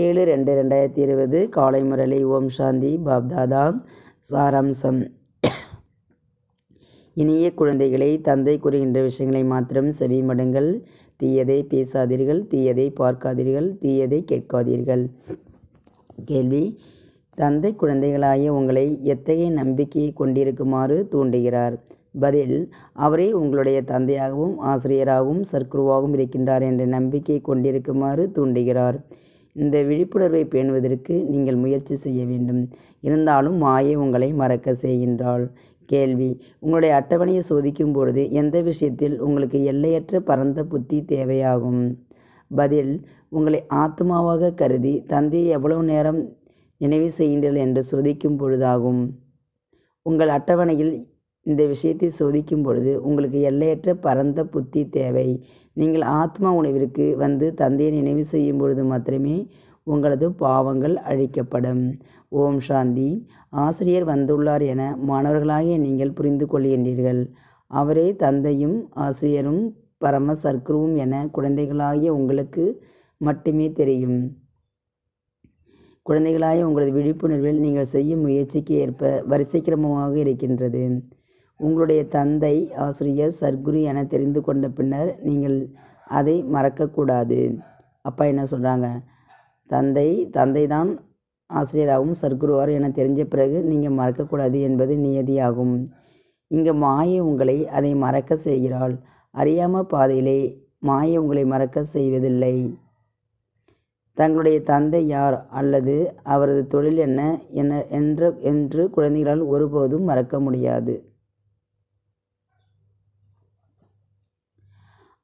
ஏழு ரெண்டு ரெண்டாயிரத்தி இருபது காலை முரளி ஓம் சாந்தி பாப்தாதா சாராம்சம். இனிய குழந்தைகளை தந்தை கூறுகின்ற விஷயங்களை மாத்திரம் செவிமடுங்கள் தீயதை பேசாதீர்கள் தீயதை பார்க்காதீர்கள் தீயதை கேட்காதீர்கள். கேள்வி தந்தை குழந்தைகளாகிய உங்களை எத்தகைய நம்பிக்கையை கொண்டிருக்குமாறு தூண்டுகிறார்? பதில் அவரே உங்களுடைய தந்தையாகவும் ஆசிரியராகவும் சர்க்குருவாகவும் இருக்கின்றார் என்ற நம்பிக்கை கொண்டிருக்குமாறு தூண்டுகிறார். இந்த விழிப்புணர்வை பேணுவதற்கு நீங்கள் முயற்சி செய்ய வேண்டும். இருந்தாலும் மாயை உங்களை மறக்க செய்கின்றாள். கேள்வி. உங்களுடைய அட்டவணையை சோதிக்கும் பொழுது எந்த விஷயத்தில் உங்களுக்கு எல்லையற்ற பரந்த புத்தி தேவையாகும்? பதில். உங்களை ஆத்மாவாக கருதி தந்தையை எவ்வளவு நேரம் நினைவு செய்கின்றீர்கள் என்று சோதிக்கும் பொழுதாகும். உங்கள் அட்டவணையில் இந்த விஷயத்தை சோதிக்கும் பொழுது உங்களுக்கு எல்லையற்ற பரந்த புத்தி தேவை. நீங்கள் ஆத்மா உணவிற்கு வந்து தந்தையை நினைவு செய்யும் பொழுது மாத்திரமே உங்களது பாவங்கள் அழிக்கப்படும். ஓம் சாந்தி. ஆசிரியர் வந்துள்ளார் என மாணவர்களாகிய நீங்கள் புரிந்து கொள்கின்றீர்கள். அவரே தந்தையும் ஆசிரியரும் பரம சர்க்குருவும் என குழந்தைகளாகிய உங்களுக்கு மட்டுமே தெரியும். குழந்தைகளாய உங்களது விழிப்புணர்வில் நீங்கள் செய்யும் முயற்சிக்கு ஏற்ப வரிசைக்கிரமமாக இருக்கின்றது. உங்களுடைய தந்தை ஆசிரியர் சர்க்குரு என தெரிந்து கொண்ட பின்னர் நீங்கள் அதை மறக்கக்கூடாது. அப்பா என்ன சொல்கிறாங்க தந்தை தந்தை தான் ஆசிரியராகவும் சர்க்குருவார் என தெரிஞ்ச பிறகு நீங்கள் மறக்கக்கூடாது என்பது நியதியாகும். இங்கே மாயை உங்களை அதை மறக்க செய்கிறாள். அறியாம பாதையிலே மாயை உங்களை மறக்க செய்வதில்லை. தங்களுடைய தந்தை யார்? அல்லது அவரது தொழில் என்ன? என என்ற என்று குழந்தைகளால் ஒருபோதும் மறக்க முடியாது.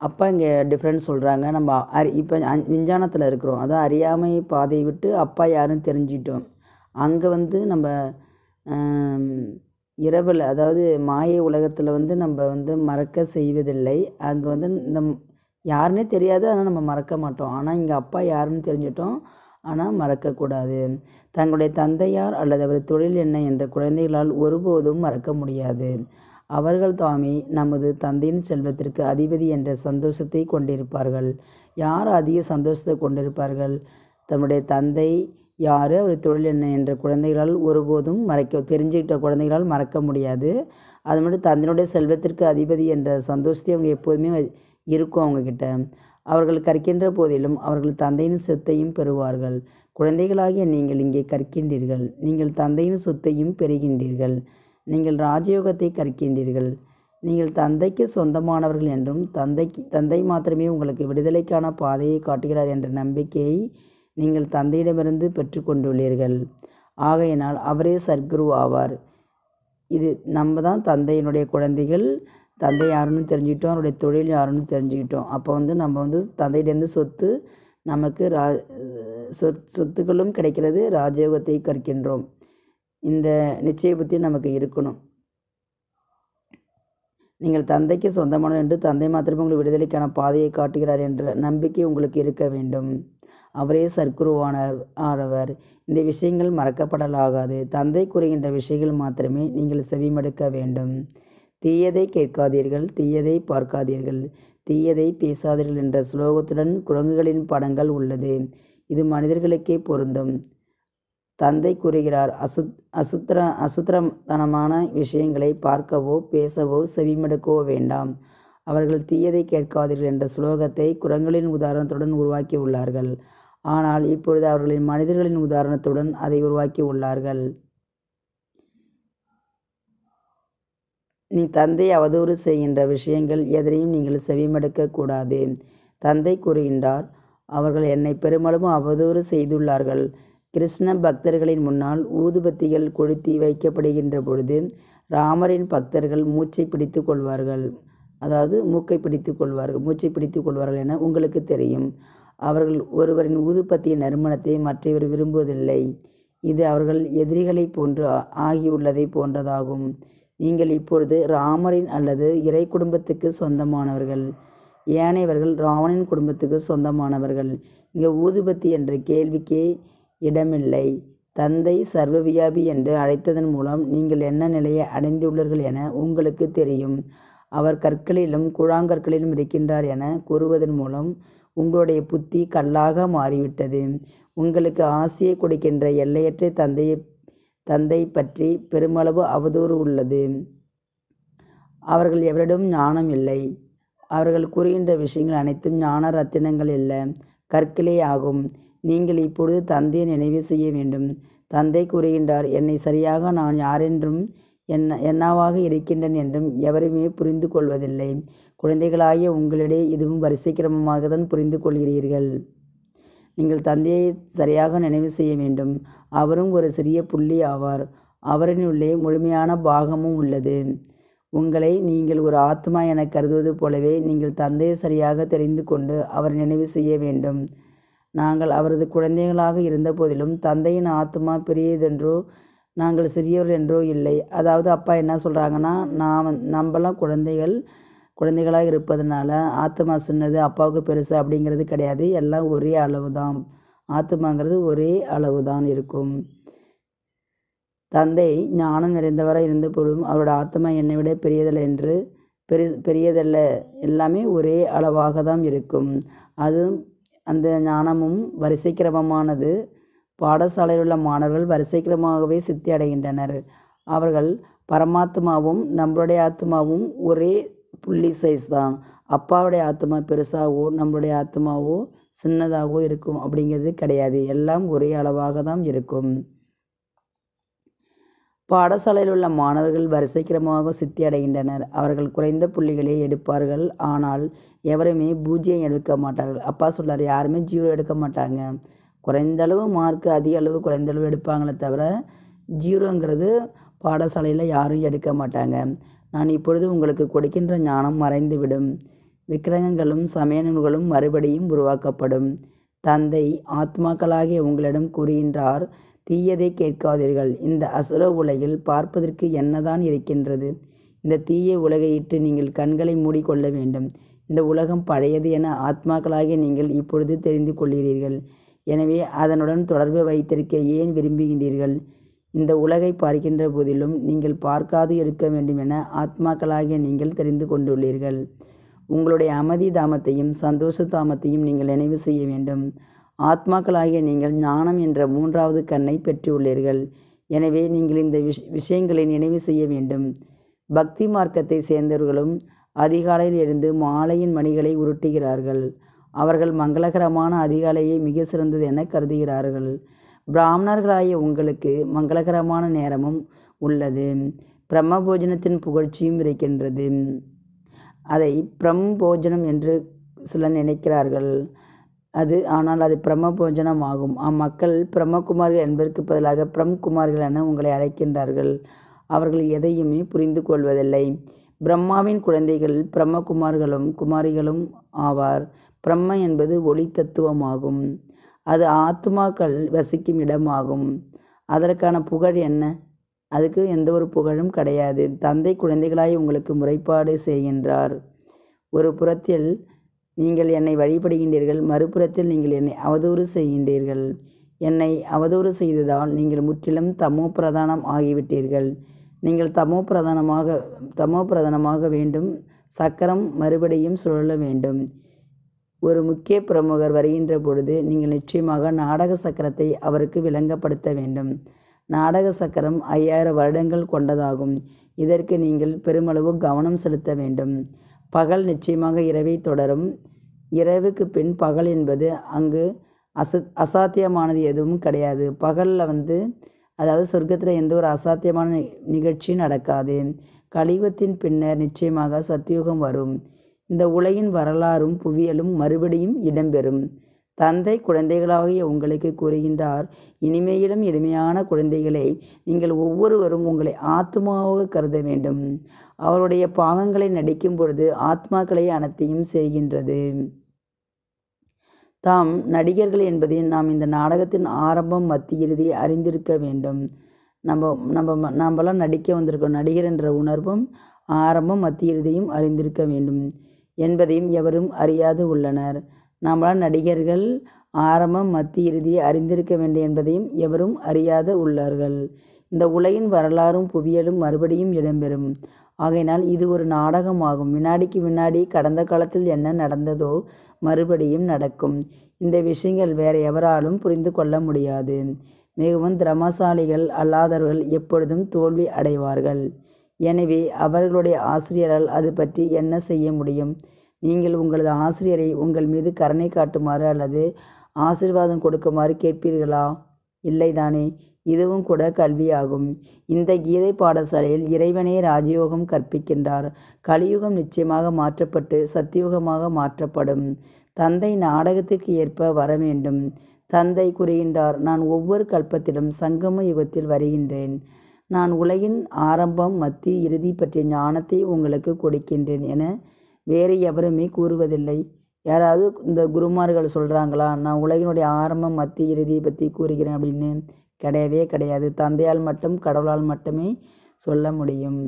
அப்பா இங்கே டிஃப்ரெண்ட் சொல்கிறாங்க நம்ம அறி இப்போ விஞ்ஞானத்தில் இருக்கிறோம். அதான் அறியாமை பாதையை விட்டு அப்பா யாருன்னு தெரிஞ்சிட்டோம் அங்கே வந்து நம்ம இரவில் அதாவது மாய உலகத்தில் வந்து நம்ம வந்து மறக்க செய்வதில்லை. அங்கே வந்து இந்த யாருன்னே தெரியாது. ஆனால் நம்ம மறக்க மாட்டோம். ஆனால் இங்கே அப்பா யாருன்னு தெரிஞ்சிட்டோம். ஆனால் மறக்கக்கூடாது தங்களுடைய தந்தையார் அல்லது அவர் தொழில் என்ன என்ற குழந்தைகளால் ஒருபோதும் மறக்க முடியாது. அவர்கள் தாமே நமது தந்தையின் செல்வத்திற்கு அதிபதி என்ற சந்தோஷத்தை கொண்டிருப்பார்கள். யார் அதிக சந்தோஷத்தை கொண்டிருப்பார்கள்? தம்முடைய தந்தை யார்? அவர் தொழில் என்ன என்ற குழந்தைகளால் ஒருபோதும் மறைக்க தெரிஞ்சுக்கிட்ட குழந்தைகளால் மறக்க முடியாது. அது மட்டும் தந்தையினுடைய செல்வத்திற்கு அதிபதி என்ற சந்தோஷத்தை அவங்க எப்போதுமே இருக்கும் அவங்கக்கிட்ட அவர்கள் கற்கின்ற போதிலும் அவர்கள் தந்தையின் சொத்தையும் பெறுவார்கள். குழந்தைகளாகிய நீங்கள் இங்கே கற்கின்றீர்கள். நீங்கள் தந்தையின் சொத்தையும் பெறுகின்றீர்கள். நீங்கள் ராஜயோகத்தை கற்கின்றீர்கள். நீங்கள் தந்தைக்கு சொந்தமானவர்கள் என்றும் தந்தைக்கு தந்தை மாத்திரமே உங்களுக்கு விடுதலைக்கான பாதையை காட்டுகிறார் என்ற நம்பிக்கையை நீங்கள் தந்தையிடமிருந்து பெற்றுக்கொண்டுள்ளீர்கள். ஆகையினால் அவரே சர்க்குரு ஆவார். இது நம்ம தான் தந்தையினுடைய குழந்தைகள். தந்தை யாருன்னு தெரிஞ்சுக்கிட்டோம். அவருடைய தொழில் யாருன்னு தெரிஞ்சுக்கிட்டோம். அப்போ வந்து நம்ம வந்து தந்தையிடேருந்து சொத்து நமக்கு ரா சொத் சொத்துக்களும் கிடைக்கிறது. ராஜயோகத்தை கற்கின்றோம். இந்த நிச்சய புத்தி நமக்கு இருக்கணும். நீங்கள் தந்தைக்கு சொந்தமான என்று தந்தை மாத்திரமே உங்களுக்கு விடுதலைக்கான பாதையை காட்டுகிறார் என்ற நம்பிக்கை உங்களுக்கு இருக்க வேண்டும். அவரே சர்க்குருவானார் ஆனவர். இந்த விஷயங்கள் மறக்கப்படலாகாது. தந்தை கூறுகின்ற விஷயங்கள் மாத்திரமே நீங்கள் செவிமடுக்க வேண்டும். தீயதை கேட்காதீர்கள் தீயதை பார்க்காதீர்கள் தீயதை பேசாதீர்கள் என்ற ஸ்லோகத்துடன் குரங்குகளின் படங்கள் உள்ளது. இது மனிதர்களுக்கே பொருந்தும். தந்தை கூறுகிறார் அசுத் அசுத்திர அசுத்திரத்தனமான விஷயங்களை பார்க்கவோ பேசவோ செவிமடுக்கவோ வேண்டாம். அவர்கள் தீயதை கேட்காதீர்கள் என்ற ஸ்லோகத்தை குரங்களின் உதாரணத்துடன் உருவாக்கி உள்ளார்கள் ஆனால் இப்பொழுது அவர்களின் மனிதர்களின் உதாரணத்துடன் அதை உருவாக்கி உள்ளார்கள் நீ தந்தை அவதூறு செய்கின்ற விஷயங்கள் எதனையும் நீங்கள் செவிமடுக்க கூடாது. தந்தை கூறுகின்றார் அவர்கள் என்னை பெருமளவும் அவதூறு செய்துள்ளார்கள். கிருஷ்ண பக்தர்களின் முன்னால் ஊதுபத்திகள் கொளுத்தி வைக்கப்படுகின்ற பொழுது ராமரின் பக்தர்கள் மூச்சை பிடித்து கொள்வார்கள். அதாவது மூக்கை பிடித்து கொள்வார்கள். மூச்சை பிடித்து கொள்வார்கள் என உங்களுக்கு தெரியும். அவர்கள் ஒருவரின் ஊதுபத்தியின் நறுமணத்தை மற்றவர் விரும்புவதில்லை. இது அவர்கள் எதிரிகளை போன்று ஆகியுள்ளதை போன்றதாகும். நீங்கள் இப்பொழுது ராமரின் அல்லது இறை குடும்பத்துக்கு சொந்தமானவர்கள். ஏனையவர்கள் ராவணின் குடும்பத்துக்கு சொந்தமானவர்கள். இங்கே ஊதுபத்தி என்ற கேள்விக்கே இடமில்லை. தந்தை சர்வவியாபி என்று அழைத்ததன் மூலம் நீங்கள் என்ன நிலையை அடைந்துள்ளீர்கள் என உங்களுக்கு தெரியும். அவர் கற்களிலும் குழாங்கற்களிலும் இருக்கின்றார் என கூறுவதன் மூலம் உங்களுடைய புத்தி கல்லாக மாறிவிட்டது. உங்களுக்கு ஆசையை கொடுக்கின்ற எல்லையற்ற தந்தையை தந்தை பற்றி பெருமளவு அவதூறு உள்ளது. அவர்கள் எவரிடம் ஞானம் இல்லை. அவர்கள் கூறுகின்ற விஷயங்கள் அனைத்தும் ஞான ரத்தினங்கள் இல்லை கற்களே ஆகும். நீங்கள் இப்பொழுது தந்தையை நினைவு செய்ய வேண்டும். தந்தை கூறுகின்றார் என்னை சரியாக நான் யாரென்றும் என்ன என்னவாக இருக்கின்றேன் என்றும் எவருமே புரிந்து கொள்வதில்லை குழந்தைகளாகிய உங்களிடையே இதுவும் வரிசை கிரமமாக தான் புரிந்து கொள்கிறீர்கள் நீங்கள் தந்தையை சரியாக நினைவு செய்ய வேண்டும். அவரும் ஒரு சிறிய புள்ளி ஆவார். அவரினுள்ளே முழுமையான பாகமும் உள்ளது. உங்களை நீங்கள் ஒரு ஆத்மா என கருதுவது போலவே நீங்கள் தந்தையை சரியாக தெரிந்து கொண்டு அவர் நினைவு செய்ய வேண்டும். நாங்கள் அவரது குழந்தைகளாக இருந்த போதிலும் தந்தையின் ஆத்மா பெரியதென்றோ நாங்கள் சிறியவர் என்றோ இல்லை. அதாவது அப்பா என்ன சொல்கிறாங்கன்னா நான் நம்மளாம் நம்மலாம் குழந்தைகள் குழந்தைகளாக இருப்பதனால ஆத்மா சின்னது அப்பாவுக்கு பெருசு அப்படிங்கிறது கிடையாது. எல்லாம் ஒரே அளவு தான் ஆத்மாங்கிறது ஒரே அளவு தான் இருக்கும். தந்தை ஞானம் நிறைந்தவராக இருந்த பொழுதும் அவரோட ஆத்மா என்னை விட பெரியதில்லை என்று பெரிய பெரியதல்ல. எல்லாமே ஒரே அளவாக தான் இருக்கும். அதுவும் அந்த ஞானமும் வரிசை கிரமமானது பாடசாலையில் உள்ள மாணவர்கள் வரிசை கிரமமாகவே சித்தி அடைகின்றனர். அவர்கள் பரமாத்மாவும் நம்மளுடைய ஆத்மாவும் ஒரே புள்ளி சைஸ் தான். அப்பாவுடைய ஆத்மா பெருசாகவோ நம்மளுடைய ஆத்மாவோ சின்னதாகவோ இருக்கும் அப்படிங்கிறது கிடையாது. எல்லாம் ஒரே அளவாக தான் இருக்கும். பாடசாலையில் உள்ள மாணவர்கள் வரிசை கிரமமாக சித்தி அடைகின்றனர் அவர்கள் குறைந்த புள்ளிகளை எடுப்பார்கள். ஆனால் எவருமே பூஜ்ஜியம் எடுக்க மாட்டார்கள். அப்பா சொல்கிறார் யாருமே ஜீரோ எடுக்க மாட்டாங்க. குறைந்த அளவு மார்க் அதிக அளவு குறைந்த அளவு எடுப்பாங்களே தவிர ஜீரோங்கிறது பாடசாலையில் யாரும் எடுக்க மாட்டாங்க. நான் இப்பொழுது உங்களுக்கு கொடுக்கின்ற ஞானம் மறைந்துவிடும். விக்கிரகங்களும் சமய நூல்களும் மறுபடியும் உருவாக்கப்படும். தந்தை ஆத்மாக்களாகிய உங்களிடம் கூறுகின்றார் தீயதை கேட்காதீர்கள். இந்த அசுர உலகில் பார்ப்பதற்கு என்னதான் இருக்கின்றது? இந்த தீய உலகையிட்டு நீங்கள் கண்களை மூடிக்கொள்ள வேண்டும். இந்த உலகம் பழையது என ஆத்மாக்களாகிய நீங்கள் இப்பொழுது தெரிந்து கொள்கிறீர்கள். எனவே அதனுடன் தொடர்பு வைத்திருக்க ஏன் விரும்புகின்றீர்கள்? இந்த உலகை பார்க்கின்ற போதிலும் நீங்கள் பார்க்காது இருக்க வேண்டும் என ஆத்மாக்களாகிய நீங்கள் தெரிந்து கொண்டுள்ளீர்கள். உங்களுடைய அமைதி தாமத்தையும் சந்தோஷ தாமத்தையும் நீங்கள் நினைவு செய்ய வேண்டும். ஆத்மாக்களாகிய நீங்கள் ஞானம் என்ற மூன்றாவது கண்ணை பெற்றுள்ளீர்கள். எனவே நீங்கள் இந்த விஷ் விஷயங்களை நினைவு செய்ய வேண்டும். பக்தி மார்க்கத்தை சேர்ந்தவர்களும் அதிகாலையில் எழுந்து மாலையின் மணிகளை உருட்டுகிறார்கள். அவர்கள் மங்களகரமான அதிகாலையை மிக சிறந்தது என கருதுகிறார்கள். பிராமணர்களாகிய உங்களுக்கு மங்களகரமான நேரமும் உள்ளது. பிரம்ம போஜனத்தின் புகழ்ச்சியும் இருக்கின்றது. அதை பிரம் போஜனம் என்று சிலர் நினைக்கிறார்கள். அது ஆனால் அது பிரம்ம போஜனம் ஆகும் அம்மக்கள் பிரம்மகுமார்கள் என்பதற்கு பதிலாக பிரம்குமார்கள் என உங்களை அழைக்கின்றார்கள். அவர்கள் எதையுமே புரிந்து கொள்வதில்லை. பிரம்மாவின் குழந்தைகள் பிரம்மகுமார்களும் குமாரிகளும் ஆவார். பிரம்ம என்பது ஒளி தத்துவமாகும். அது ஆத்மாக்கள் வசிக்கும் இடமாகும். அதற்கான புகழ் என்ன? அதுக்கு எந்த ஒரு புகழும் கிடையாது. தந்தை குழந்தைகளாய் உங்களுக்கு முறைப்பாடு செய்கின்றார். ஒரு புறத்தில் நீங்கள் என்னை வழிபடுகின்றீர்கள் மறுபுறத்தில் நீங்கள் என்னை அவதூறு செய்கின்றீர்கள். என்னை அவதூறு செய்ததால் நீங்கள் முற்றிலும் தமோ பிரதானம் ஆகிவிட்டீர்கள். நீங்கள் தமோ பிரதானமாக தமோ பிரதானமாக வேண்டும். சக்கரம் மறுபடியும் சுழல வேண்டும். ஒரு முக்கிய பிரமுகர் வருகின்ற பொழுது நீங்கள் நிச்சயமாக நாடக சக்கரத்தை அவருக்கு விளங்கப்படுத்த வேண்டும். நாடக சக்கரம் ஐயாயிரம் வருடங்கள் கொண்டதாகும். இதற்கு நீங்கள் பெருமளவு கவனம் செலுத்த வேண்டும். பகல் நிச்சயமாக இரவை தொடரும். இரவுக்கு பின் பகல் என்பது அங்கு அச அசாத்தியமானது எதுவும் கிடையாது. பகலில் வந்து அதாவது சொர்க்கத்தில் எந்த ஒரு அசாத்தியமான நிகழ்ச்சியும் நடக்காது. கலியுகத்தின் பின்னர் நிச்சயமாக சத்தியுகம் வரும். இந்த உலகின் வரலாறும் புவியலும் மறுபடியும் இடம்பெறும். தந்தை குழந்தைகளாகிய உங்களுக்கு கூறுகின்றார் இனிமையிலும் இனிமையான குழந்தைகளை நீங்கள் ஒவ்வொருவரும் உங்களை ஆத்மாவாக கருத வேண்டும். அவருடைய பாகங்களை நடிக்கும் பொழுது ஆத்மாக்களை அனைத்தையும் செய்கின்றது. தாம் நடிகர்கள் என்பதை நாம் இந்த நாடகத்தின் ஆரம்பம் மத்தி இறுதி அறிந்திருக்க வேண்டும். நம்ம நம்ம நாமெல்லாம் நடிக்க வந்திருக்கோம் நடிகர் என்ற உணர்வும் ஆரம்பம் மத்திய இறுதியும் அறிந்திருக்க வேண்டும் என்பதையும் எவரும் அறியாது உள்ளனர். நாமெல்லாம் நடிகர்கள் ஆரம்பம் மத்திய இறுதியை அறிந்திருக்க வேண்டும் என்பதையும் எவரும் அறியாத உள்ளார்கள். இந்த உலகின் வரலாறும் புவியலும் மறுபடியும் இடம்பெறும். ஆகையினால் இது ஒரு நாடகமாகும். வினாடிக்கு வினாடி கடந்த காலத்தில் என்ன நடந்ததோ மறுபடியும் நடக்கும். இந்த விஷயங்கள் வேறு எவராலும் புரிந்து கொள்ள முடியாது. மிகவும் திரமசாலிகள் அல்லாதவர்கள் எப்பொழுதும் தோல்வி அடைவார்கள். எனவே அவர்களுடைய ஆசிரியரால் அது பற்றி என்ன செய்ய முடியும்? நீங்கள் உங்களது ஆசிரியரை உங்கள் மீது கருணை காட்டுமாறு அல்லது ஆசீர்வாதம் கொடுக்குமாறு கேட்பீர்களா? இல்லைதானே இதுவும் கூட கல்வியாகும். இந்த கீதை பாடசாலையில் இறைவனே ராஜயோகம் கற்பிக்கின்றார். கலியுகம் நிச்சயமாக மாற்றப்பட்டு சத்தியுகமாக மாற்றப்படும். தந்தை நாடகத்திற்கு ஏற்ப வர வேண்டும். தந்தை கூறுகின்றார் நான் ஒவ்வொரு கல்பத்திலும் சங்கம யுகத்தில் வருகின்றேன். நான் உலகின் ஆரம்பம் மத்தி இறுதி பற்றிய ஞானத்தை உங்களுக்கு கொடுக்கின்றேன் என வேறு எவருமே கூறுவதில்லை. யாராவது இந்த குருமார்கள் சொல்கிறாங்களா நான் உலகினுடைய ஆரம்பம் மத்திய இறுதியை பற்றி கூறுகிறேன் அப்படின்னு கிடையவே கிடையாது. தந்தையால் மட்டும் கடவுளால் மட்டுமே சொல்ல முடியும்.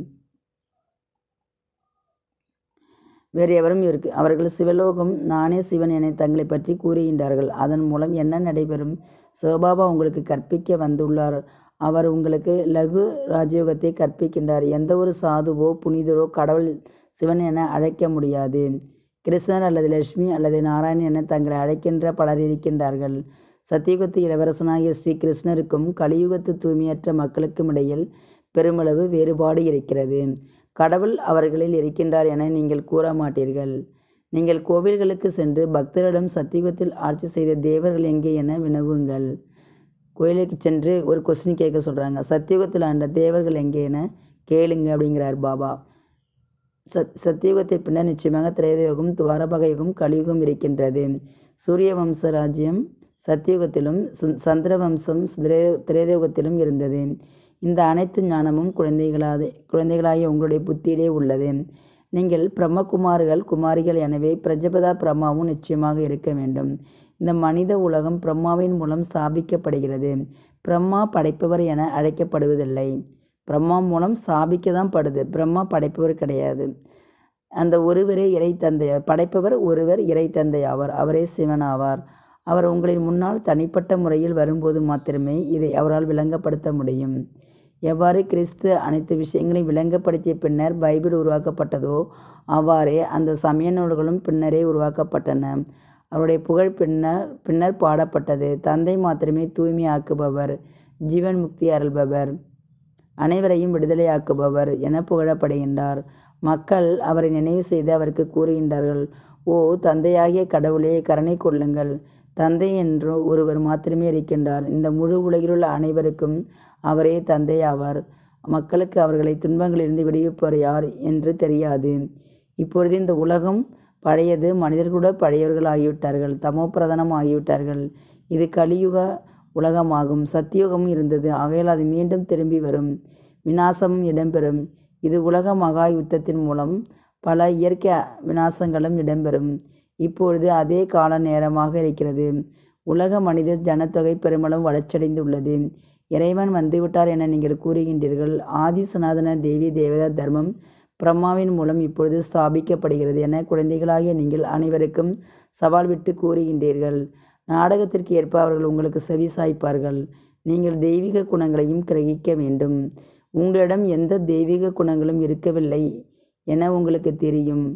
வேறு எவரும் இருக்கு. அவர்கள் சிவலோகம் நானே சிவன் என தங்களை பற்றி கூறுகின்றார்கள். அதன் மூலம் என்ன நடைபெறும்? சிவபாபா உங்களுக்கு கற்பிக்க வந்துள்ளார். அவர் உங்களுக்கு லகு ராஜயோகத்தை கற்பிக்கின்றார். எந்த ஒரு சாதுவோ புனிதரோ கடவுள் சிவன் என அழைக்க முடியாது. கிருஷ்ணர் அல்லது லட்சுமி அல்லது நாராயணன் என தங்களை அழைக்கின்ற பலர் இருக்கின்றார்கள். சத்தியுகத்து இளவரசனாகிய ஸ்ரீ கிருஷ்ணருக்கும் கலியுகத்து தூய்மையற்ற மக்களுக்கும் இடையில் பெருமளவு வேறுபாடு இருக்கிறது. கடவுள் அவர்களில் இருக்கின்றார் என நீங்கள் கூற மாட்டீர்கள். நீங்கள் கோவில்களுக்கு சென்று பக்தரிடம் சத்தியுகத்தில் ஆட்சி செய்த தேவர்கள் எங்கே என வினவுங்கள். கோயிலுக்கு சென்று ஒரு கொஸ்டின் கேட்க சொல்கிறாங்க சத்தியுகத்தில் ஆண்ட தேவர்கள் எங்கே என கேளுங்க அப்படிங்கிறார் பாபா. சத் சத்தியுகத்தின் பின்னர் நிச்சயமாக திரேதயுகம் துவாரபகயுகம் கலியுகம் இருக்கின்றது. சூரிய வம்ச ராஜ்யம் சத்தியுகத்திலும் சந்திர வம்சம் திரே திரேதயுகத்திலும் இருந்தது. இந்த அனைத்து ஞானமும் குழந்தைகளாத குழந்தைகளாகிய உங்களுடைய புத்தியிலே உள்ளது. நீங்கள் பிரம்மகுமார்கள் குமாரிகள் எனவே பிரஜபதா பிரம்மாவும் நிச்சயமாக இருக்க வேண்டும். இந்த மனித உலகம் பிரம்மாவின் மூலம் ஸ்தாபிக்கப்படுகிறது. பிரம்மா படைப்பவர் என அழைக்கப்படுவதில்லை. பிரம்மா மூலம் ஸ்தாபிக்க தான் படுது. பிரம்மா படைப்பவர் கிடையாது. அந்த ஒருவரே இறை தந்தையார் படைப்பவர் ஒருவர் இறை தந்தை ஆவார். அவரே சிவன் ஆவார். அவர் உங்களின் முன்னால் தனிப்பட்ட முறையில் வரும்போது மாத்திரமே இதை அவரால் விளங்கப்படுத்த முடியும். எவ்வாறு கிறிஸ்து அனைத்து விஷயங்களையும் விளங்கப்படுத்திய பின்னர் பைபிள் உருவாக்கப்பட்டதோ அவ்வாறே அந்த சமய நூல்களும் பின்னரே உருவாக்கப்பட்டன. அவருடைய புகழ் பின்னர் பின்னர் பாடப்பட்டது. தந்தை மாத்திரமே தூய்மையாக்குபவர் ஜீவன் முக்தி அருள்பவர். அனைவரையும் விடுதலையாக்குபவர் என புகழப்படுகின்றார். மக்கள் அவரை நினைவு செய்து அவருக்கு கூறுகின்றார்கள் ஓ தந்தையாகிய கடவுளே கருணை கொள்ளுங்கள். தந்தை என்று ஒருவர் மாத்திரமே இருக்கின்றார். இந்த முழு உலகிலுள்ள அனைவருக்கும் அவரே தந்தை ஆவார் மக்களுக்கு அவர்களை துன்பங்களிலிருந்து விடுவிப்பவர் யார் என்று தெரியாது. இப்பொழுது இந்த உலகம் பழையது மனிதர்களோட பழையவர்கள் ஆகிவிட்டார்கள் தமோ பிரதானம் ஆகிவிட்டார்கள் இது கலியுக உலகமாகும். சத்தியுகமும் இருந்தது. ஆகையால் அது மீண்டும் திரும்பி வரும். விநாசமும் இடம்பெறும். இது உலக மகா யுத்தத்தின் மூலம் பல இயற்கை விநாசங்களும் இடம்பெறும். இப்பொழுது அதே கால நேரமாக இருக்கிறது. உலக மனித ஜனத்தொகை பெருமளவு வளர்ச்சியடைந்துள்ளது. இறைவன் வந்துவிட்டார் என நீங்கள் கூறுகின்றீர்கள். ஆதி சனாதன தேவி தேவதா தர்மம் பிரம்மாவின் மூலம் இப்பொழுது ஸ்தாபிக்கப்படுகிறது என குழந்தைகளாகிய நீங்கள் அனைவருக்கும் சவால் விட்டு கூறுகின்றீர்கள். நாடகத்திற்கு ஏற்ப அவர்கள் உங்களுக்கு செவி சாய்ப்பார்கள். நீங்கள் தெய்வீக குணங்களையும் கிரகிக்க வேண்டும். உங்களிடம் எந்த தெய்வீக குணங்களும் இருக்கவில்லை என உங்களுக்கு தெரியும்.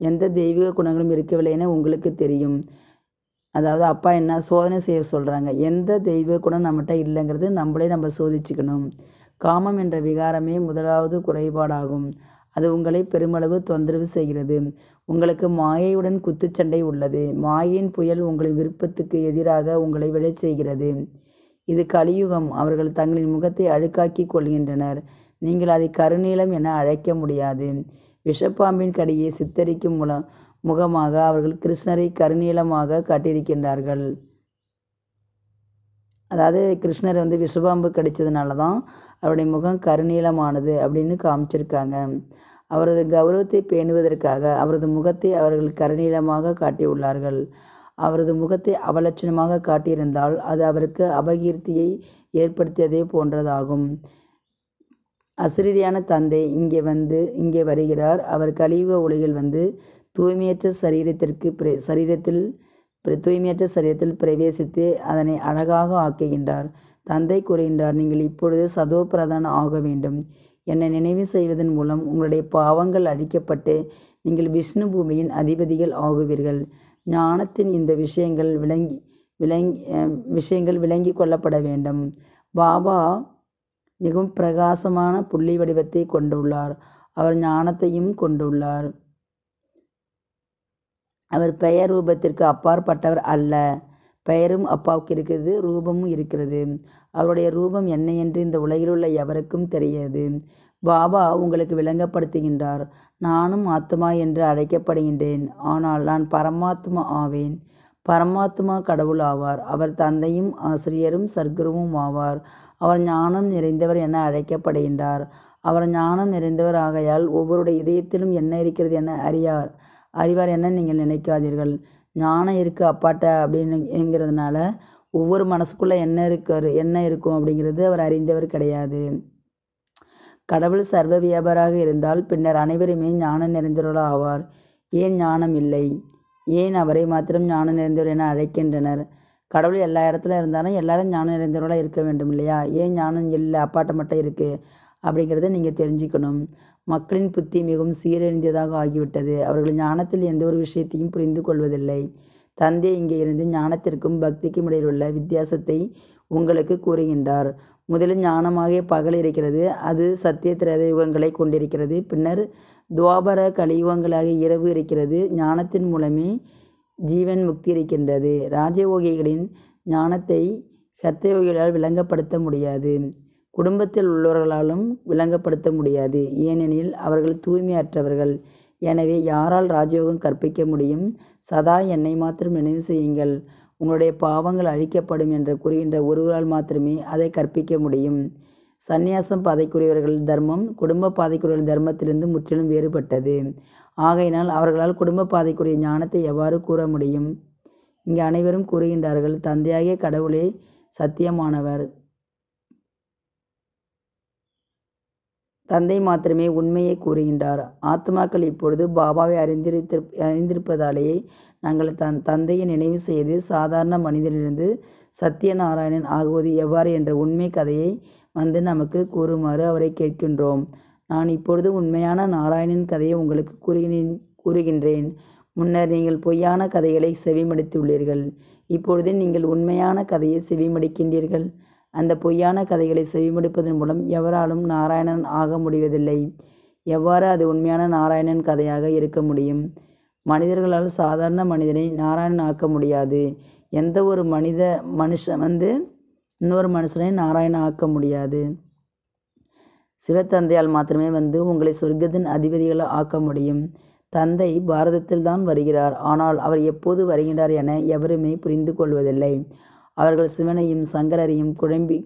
எந்த தெய்வீக குணங்களும் இருக்கவில்லை என உங்களுக்கு தெரியும். அதாவது அப்பா என்ன சோதனை செய்ய சொல்கிறாங்க எந்த தெய்வ குணம் நம்மகிட்ட இல்லைங்கிறது நம்மளே நம்ம சோதிச்சுக்கணும். காமம் என்ற விகாரமே முதலாவது குறைபாடாகும். அது உங்களை பெருமளவு தொந்தரவு செய்கிறது. உங்களுக்கு மாயையுடன் குத்துச்சண்டை உள்ளது. மாயையின் புயல் உங்களின் விருப்பத்துக்கு எதிராக உங்களை விழச் செய்கிறது. இது கலியுகம். அவர்கள் தங்களின் முகத்தை அழுக்காக்கி கொள்கின்றனர். நீங்கள் அதை கருநீளம் என அழைக்க முடியாது. விஷப்பாம்பின் கடியை சித்தரிக்கும் முல முகமாக அவர்கள் கிருஷ்ணரை கருநீளமாக காட்டியிருக்கின்றார்கள். அதாவது கிருஷ்ணர் வந்து விஷபாம்பு கடித்ததுனால தான் அவருடைய முகம் கருநீளமானது அப்படின்னு காமிச்சிருக்காங்க. அவரது கௌரவத்தை பேணுவதற்காக அவரது முகத்தை அவர்கள் கருநீலமாக காட்டியுள்ளார்கள். அவரது முகத்தை அவலட்சணமாக காட்டியிருந்தால் அது அவருக்கு அபகீர்த்தியை ஏற்படுத்தியதே போன்றதாகும். அசிரியான தந்தை இங்கே வந்து இங்கே வருகிறார். அவர் கலியுக உலகில் வந்து தூய்மையற்ற சரீரத்திற்கு பிர சரீரத்தில் தூய்மையற்ற சரீரத்தில் பிரவேசித்து அதனை அழகாக ஆக்குகின்றார். தந்தை கூறுகின்றார் நீங்கள் இப்பொழுது சதோ பிரதான ஆக வேண்டும். என்னை நினைவு செய்வதன் மூலம் உங்களுடைய பாவங்கள் அழிக்கப்பட்டு நீங்கள் விஷ்ணு பூமியின் அதிபதிகள் ஆகுவீர்கள். ஞானத்தின் இந்த விஷயங்கள் விளங்கி விளங்கி விஷயங்கள் விளங்கி கொள்ளப்பட வேண்டும். பாபா மிகவும் பிரகாசமான புள்ளி வடிவத்தை கொண்டுள்ளார். அவர் ஞானத்தையும் கொண்டுள்ளார். அவர் பெயர் ரூபத்திற்கு அப்பாற்பட்டவர் அல்ல. பெயரும் அப்பாவுக்கு இருக்கிறது ரூபமும் இருக்கிறது. அவருடைய ரூபம் என்ன என்று இந்த உலகில் உள்ள எவருக்கும் தெரியாது. பாபா உங்களுக்கு விளங்கப்படுத்துகின்றார். நானும் ஆத்மா என்று அழைக்கப்படுகின்றேன். ஆனால் நான் பரமாத்மா ஆவேன். பரமாத்மா கடவுள் ஆவார். அவர் தந்தையும் ஆசிரியரும் சர்க்குருவும் ஆவார். அவர் ஞானம் நிறைந்தவர் என அழைக்கப்படுகின்றார். அவர் ஞானம் நிறைந்தவர் ஆகையால் ஒவ்வொருடைய இதயத்திலும் என்ன இருக்கிறது என அறியார். அறிவார் என நீங்கள் நினைக்காதீர்கள்? ஞானம் இருக்குது அப்பாட்ட அப்படின்னுங்கிறதுனால ஒவ்வொரு மனசுக்குள்ளே என்ன இருக்கார் என்ன இருக்கும் அப்படிங்கிறது அவர் அறிந்தவர் கிடையாது. கடவுள் சர்வ வியாபாராக இருந்தால் பின்னர் அனைவருமே ஞானம் நிறைந்தவர்களாக ஆவார். ஏன் ஞானம் இல்லை? ஏன் அவரை மாத்திரம் ஞானம் நிறைந்தவர் என அழைக்கின்றனர்? கடவுள் எல்லா இடத்துல இருந்தாலும் எல்லாரும் ஞானம் நிறைந்தவர்களாக இருக்க வேண்டும் இல்லையா? ஏன் ஞானம் இல்லை? அப்பாட்ட மட்டும் இருக்குது அப்படிங்கிறத நீங்கள் தெரிஞ்சுக்கணும். மக்களின் புத்தி மிகவும் சீரழிந்ததாக ஆகிவிட்டது. அவர்கள் ஞானத்தில் எந்த ஒரு விஷயத்தையும் புரிந்து கொள்வதில்லை. தந்தை இங்கே இருந்து ஞானத்திற்கும் பக்திக்கும் இடையில் உள்ள வித்தியாசத்தை உங்களுக்கு கூறுகின்றார். முதலில் ஞானமாக பகல் இருக்கிறது. அது சத்திய திரேத யுகங்களை கொண்டிருக்கிறது. பின்னர் துவாபர கலியுகங்களாக இரவு இருக்கிறது. ஞானத்தின் மூலமே ஜீவன் முக்தி இருக்கின்றது. ராஜயோகிகளின் ஞானத்தை சத்தியோகிகளால் விளங்கப்படுத்த முடியாது. குடும்பத்தில் உள்ளவர்களாலும் விளங்கப்படுத்த முடியாது. ஏனெனில் அவர்கள் தூய்மையற்றவர்கள். எனவே யாரால் ராஜயோகம் கற்பிக்க முடியும்? சதா என்னை மாத்திரம் நினைவு செய்யுங்கள். உங்களுடைய பாவங்கள் அழிக்கப்படும் என்று கூறுகின்ற ஒருவரால் மாத்திரமே அதை கற்பிக்க முடியும். சந்நியாசம் பாதைக்குரியவர்கள் தர்மம் குடும்ப பாதைக்குரியவர்கள் தர்மத்திலிருந்து முற்றிலும் வேறுபட்டது. ஆகையினால் அவர்களால் குடும்ப பாதைக்குரிய ஞானத்தை எவ்வாறு கூற முடியும்? இங்கே அனைவரும் கூறுகின்றார்கள் தந்தையாகிய கடவுளே சத்தியமானவர். தந்தை மாத்திரமே உண்மையை கூறுகின்றார். ஆத்மாக்கள் இப்பொழுது பாபாவை அறிந்திருத்தி அறிந்திருப்பதாலேயே நாங்கள் தன் தந்தையை நினைவு செய்து சாதாரண மனிதனிலிருந்து சத்யநாராயணன் ஆகுவது எவ்வாறு என்ற உண்மை கதையை வந்து நமக்கு கூறுமாறு அவரை கேட்கின்றோம். நான் இப்பொழுது உண்மையான நாராயணன் கதையை உங்களுக்கு கூறுகிறேன் கூறுகின்றேன். முன்னர் நீங்கள் பொய்யான கதைகளை செவிமடித்துள்ளீர்கள். இப்பொழுது நீங்கள் உண்மையான கதையை செவிமடிக்கின்றீர்கள். அந்த பொய்யான கதைகளை செவிமடுப்பதன் மூலம் எவராலும் நாராயணன் ஆக முடிவதில்லை. எவ்வாறு அது உண்மையான நாராயணன் கதையாக இருக்க முடியும்? மனிதர்களால் சாதாரண மனிதனை நாராயணன் ஆக்க முடியாது. எந்த ஒரு மனித மனுஷன் வந்து இன்னொரு மனுஷனை நாராயணன் ஆக்க முடியாது. சிவத்தந்தையால் மாத்திரமே வந்து உங்களை சொர்க்கத்தின் அதிபதிகளை ஆக்க முடியும். தந்தை பாரதத்தில் தான் வருகிறார். ஆனால் அவர் எப்போது வருகின்றார் என எவருமே புரிந்து கொள்வதில்லை. அவர்கள் சிவனையும் சங்கரரையும் குழம்பி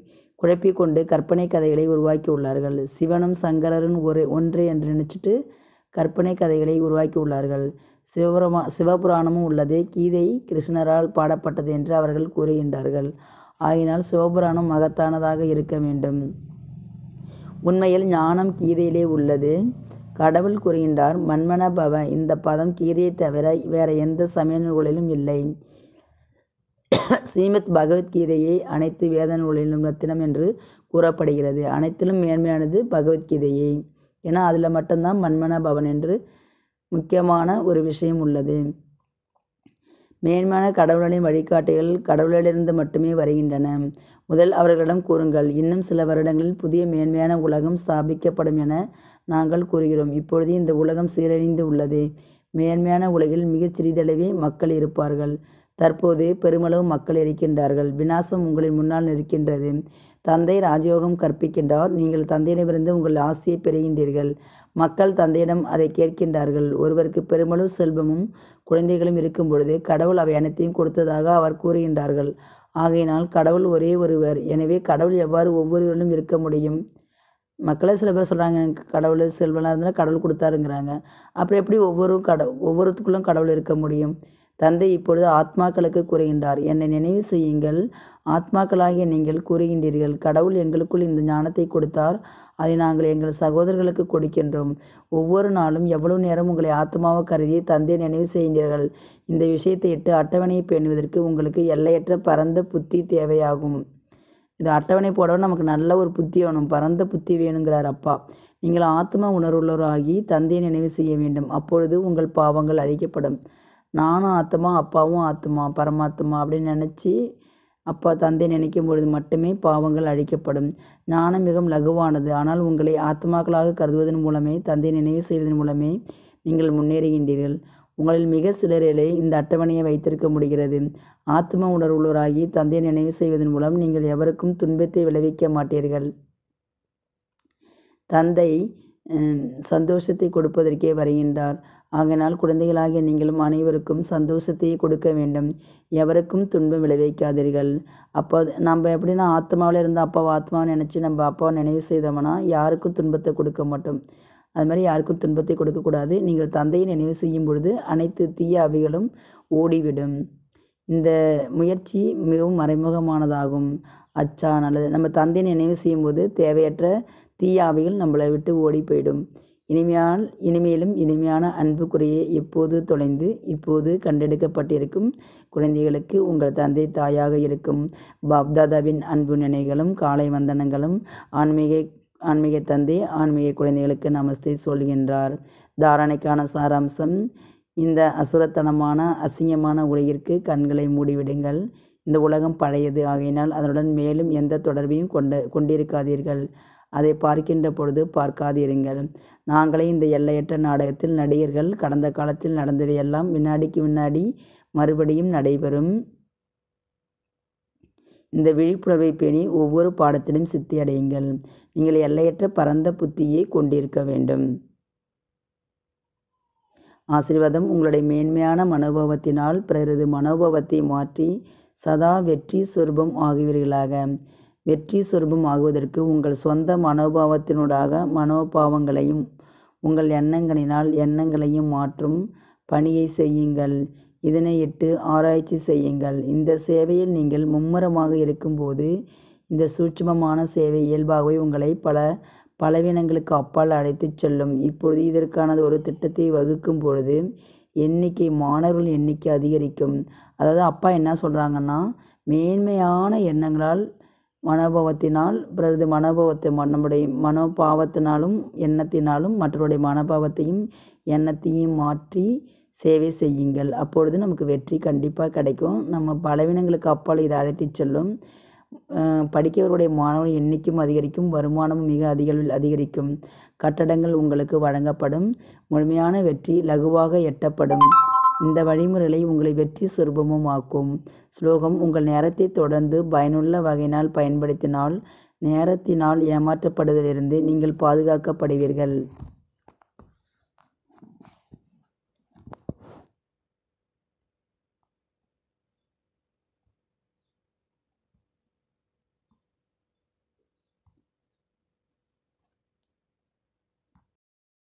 குழப்பி கொண்டு கற்பனை கதைகளை உருவாக்கியுள்ளார்கள். சிவனும் சங்கரரும் ஒரு ஒன்று என்று நினச்சிட்டு கற்பனை கதைகளை உருவாக்கியுள்ளார்கள். சிவபுரமா சிவபுராணமும் உள்ளது. கீதை கிருஷ்ணரால் பாடப்பட்டது என்று அவர்கள் கூறுகின்றார்கள். ஆயினால் சிவபுராணம் மகத்தானதாக இருக்க வேண்டும். உண்மையில் ஞானம் கீதையிலே உள்ளது. கடவுள் கூறுகின்றார் மன்மன பவ இந்த பதம் கீதையை தவிர வேற எந்த சமய நூல்களிலும் இல்லை. ஸ்ரீமத் பகவத்கீதையை அனைத்து வேத நூலிலும் ரத்தினம் என்று கூறப்படுகிறது. அனைத்திலும் மேன்மையானது பகவத்கீதையே. ஏன்னா அதில் மட்டும்தான் மன்மன பவன் என்று முக்கியமான ஒரு விஷயம் உள்ளது. மேன்மையான கடவுளின் வழிகாட்டிகள் கடவுளிலிருந்து மட்டுமே வருகின்றன. முதல் அவர்களிடம் கூறுங்கள் இன்னும் சில வருடங்களில் புதிய மேன்மையான உலகம் ஸ்தாபிக்கப்படும் என நாங்கள் கூறுகிறோம். இப்பொழுது இந்த உலகம் சீரழிந்து உள்ளது. மேன்மையான உலகில் மிகச் சிறிதளவே மக்கள் இருப்பார்கள். தற்போது பெருமளவு மக்கள் இருக்கின்றார்கள். விநாசம் உங்களின் முன்னால் நிற்கின்றது. தந்தை ராஜயோகம் கற்பிக்கின்றார். நீங்கள் தந்தையிடமிருந்து உங்கள் ஆஸ்தியை பெறுகின்றீர்கள். மக்கள் தந்தையிடம் அதை கேட்கின்றார்கள். ஒருவருக்கு பெருமளவு செல்வமும் குழந்தைகளும் இருக்கும் பொழுது கடவுள் அவை அனைத்தையும் கொடுத்ததாக அவர் கூறுகின்றார்கள். ஆகையினால் கடவுள் ஒரே ஒருவர். எனவே கடவுள் எவ்வாறு ஒவ்வொருவரிலும் இருக்க முடியும்? மக்களே சில பேர் சொல்கிறாங்க எனக்கு கடவுள் செல்வனாக இருந்தால் கடவுள் கொடுத்தாருங்கிறாங்க. அப்புறம் எப்படி ஒவ்வொரு கட ஒவ்வொருத்துக்குள்ளும் கடவுள் இருக்க முடியும்? தந்தை இப்பொழுது ஆத்மாக்களுக்கு கூறுகின்றார் என்னை நினைவு செய்யுங்கள். ஆத்மாக்களாகிய நீங்கள் கூறுகின்றீர்கள். கடவுள் எங்களுக்குள் இந்த ஞானத்தை கொடுத்தார். அதை நாங்கள் எங்கள் சகோதரர்களுக்கு கொடுக்கின்றோம். ஒவ்வொரு நாளும் எவ்வளவு நேரம் உங்களை ஆத்மாவை கருதி தந்தை நினைவு செய்கின்றீர்கள்? இந்த விஷயத்தை இட்டு அட்டவணையை பேணுவதற்கு உங்களுக்கு எல்லையற்ற பரந்த புத்தி தேவையாகும். இது அட்டவணை போடவும் நமக்கு நல்ல ஒரு புத்தி வேணும். பரந்த புத்தி வேணுங்கிறார் அப்பா. நீங்கள் ஆத்ம உணர்வுள்ளவராகி தந்தையை நினைவு செய்ய வேண்டும். அப்பொழுது உங்கள் பாவங்கள் அழிக்கப்படும். நானும் ஆத்மா அப்பாவும் ஆத்மா பரமாத்மா அப்படின்னு நினச்சி அப்பா தந்தை நினைக்கும் பொழுது மட்டுமே பாவங்கள் அழிக்கப்படும். ஞானம் மிகவும் லகுவானது. ஆனால் உங்களை ஆத்மாக்களாக கருதுவதன் மூலமே தந்தை நினைவு செய்வதன் மூலமே நீங்கள் முன்னேறுகின்றீர்கள். உங்களில் மிக சிலரிலே இந்த அட்டவணையை வைத்திருக்க முடிகிறது. ஆத்ம உணர்வுள்ளவராகி தந்தையை நினைவு செய்வதன் மூலம் நீங்கள் எவருக்கும் துன்பத்தை விளைவிக்க மாட்டீர்கள். தந்தை சந்தோஷத்தை கொடுப்பதற்கே வருகின்றார். ஆகையினால் குழந்தைகளாகிய நீங்களும் அனைவருக்கும் சந்தோஷத்தையே கொடுக்க வேண்டும். எவருக்கும் துன்பம் விளைவிக்காதீர்கள். அப்போ நம்ம எப்படின்னா ஆத்மாவில் இருந்து அப்பாவை ஆத்மாவை நினச்சி நம்ம அப்பாவை நினைவு செய்தோம்னா யாருக்கும் துன்பத்தை கொடுக்க மாட்டோம். அது மாதிரி யாருக்கும் துன்பத்தை கொடுக்கக்கூடாது நீங்கள் தந்தையை நினைவு செய்யும் பொழுது அனைத்து தீய அவைகளும் ஓடிவிடும். இந்த முயற்சி மிகவும் மறைமுகமானதாகும். அச்சா நல்லது. நம்ம தந்தையை நினைவு செய்யும்போது தேவையற்ற தீயாவைகள் நம்மளை விட்டு ஓடி போயிடும். இனிமையால் இனிமேலும் இனிமையான அன்புக்குறையை எப்போது தொலைந்து இப்போது கண்டெடுக்கப்பட்டிருக்கும் குழந்தைகளுக்கு உங்கள் தந்தை தாயாக இருக்கும். பாப்தாதாவின் அன்பு நினைகளும் காலை வந்தனங்களும் ஆன்மீக ஆன்மீக தந்தை ஆன்மீக குழந்தைகளுக்கு நமஸ்தே சொல்கின்றார். தாரணைக்கான சாராம்சம் இந்த அசுரத்தனமான அசிங்கமான உலகிற்கு கண்களை மூடிவிடுங்கள். இந்த உலகம் பழையது ஆகையினால் அதனுடன் மேலும் எந்த தொடர்பையும் கொண்ட கொண்டிருக்காதீர்கள். அதை பார்க்கின்ற பொழுது பார்க்காதிருங்கள் நாங்களே இந்த எல்லையற்ற நாடகத்தில் நடிகர்கள் கடந்த காலத்தில் நடந்தவையெல்லாம் வினாடிக்கு வினாடி மறுபடியும் நடைபெறும். இந்த விழிப்புணர்வை பேணி ஒவ்வொரு பாடத்திலும் சித்தி அடையுங்கள் நீங்கள் எல்லையற்ற பரந்த புத்தியை கொண்டிருக்க வேண்டும். ஆசீர்வாதம் உங்களுடைய மேன்மையான மனோபாவத்தினால் பிறரது. மனோபாவத்தை மாற்றி சதா வெற்றி சொருபம் ஆகுவீர்களாக. வெற்றி சொரூபம் ஆகுவதற்கு உங்கள் சொந்த மனோபாவத்தினூடாக மனோபாவங்களையும் உங்கள் எண்ணங்களினால் எண்ணங்களையும் மாற்றும் பணியை செய்யுங்கள். இதனை இட்டு ஆராய்ச்சி செய்யுங்கள். இந்த சேவையில் நீங்கள் மும்முரமாக இருக்கும்போது இந்த சூட்சுமமான சேவை இயல்பாகவே உங்களை பல பலவீனங்களுக்கு அப்பால் அழைத்துச் செல்லும். இப்பொழுது இதற்கானது ஒரு திட்டத்தை வகுக்கும் பொழுது எண்ணிக்கை மாணவர்கள் எண்ணிக்கை அதிகரிக்கும். அதாவது அப்பா என்ன சொல்கிறாங்கன்னா மேன்மையான எண்ணங்களால் மனோபாவத்தினால் பிறரது மனோபாவத்தை நம்முடைய மனோபாவத்தினாலும் எண்ணத்தினாலும் மற்றவருடைய மனோபாவத்தையும் எண்ணத்தையும் மாற்றி சேவை செய்யுங்கள். அப்பொழுது நமக்கு வெற்றி கண்டிப்பாக கிடைக்கும். நம்ம பலவீனங்களுக்கு அப்பால் இதை அழைத்து செல்லும். படிக்கவருடைய மாணவர் எண்ணிக்கையும் அதிகரிக்கும். வருமானமும் மிக அதிகளவில் அதிகரிக்கும். கட்டடங்கள் உங்களுக்கு வழங்கப்படும். முழுமையான வெற்றி லகுவாக எட்டப்படும். இந்த வழிமுறைகளை உங்களை வெற்றி சொரூபமும் ஆக்கும் ஸ்லோகம் உங்கள் நேரத்தை தொடர்ந்து பயனுள்ள வகையினால் பயன்படுத்தினால் நேரத்தினால் ஏமாற்றப்படுவதிலிருந்து நீங்கள் பாதுகாக்கப்படுவீர்கள்.